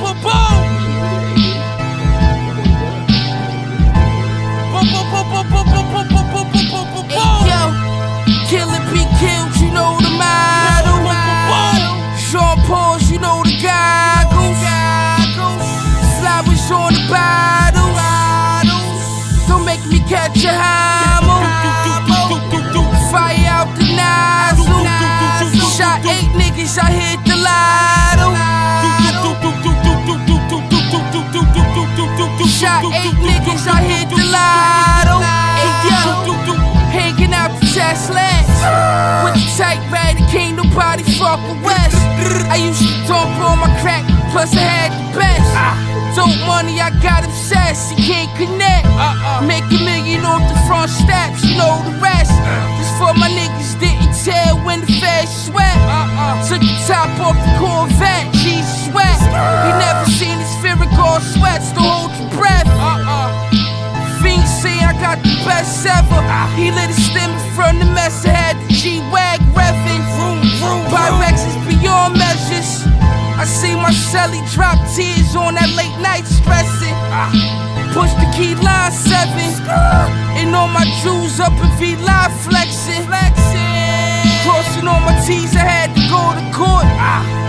boom, boom. Yo, killer be killed, you know the motto. Sean Paul's, you know the goggles. Flowers on the bottles. Don't make me catch a hobble. Fire out the. Shot eight niggas, I hit the Shot eight niggas, I hit the lotto. Hey, yo, hanging out the Tesla. With the tight rat, can't nobody fuck with West. I used to dump on my crack, plus I had the best. Dope money, I got obsessed, you can't connect. Make a million off the front steps, you know the rest. Just for my niggas didn't tell when the feds sweat. Took the top off the Corvette, Jesus sweat. He never seen his Farragut sweats to hold ever. He lit a stem from the mess ahead, the G-Wag revving. Pyrex is beyond measures. I see my celly drop tears on that late night stressing. Push the key line seven. And all my jewels up in V live flexing. Crossing all my T's, I had to go to court.